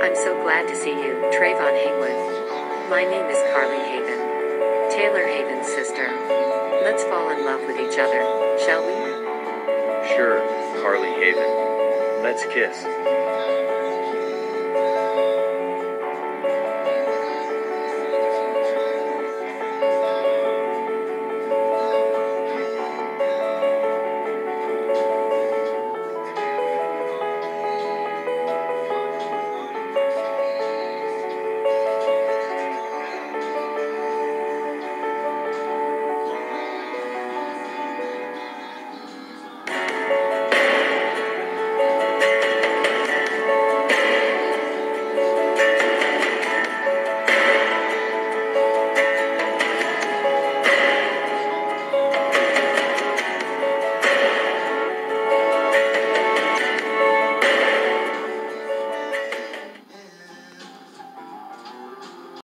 I'm so Glad to see you, Trevon Haywood. My name is Carlee Haven. Taylor Haven's sister. Let's fall in love with each other, shall we? Sure, Carlee Haven. Let's kiss.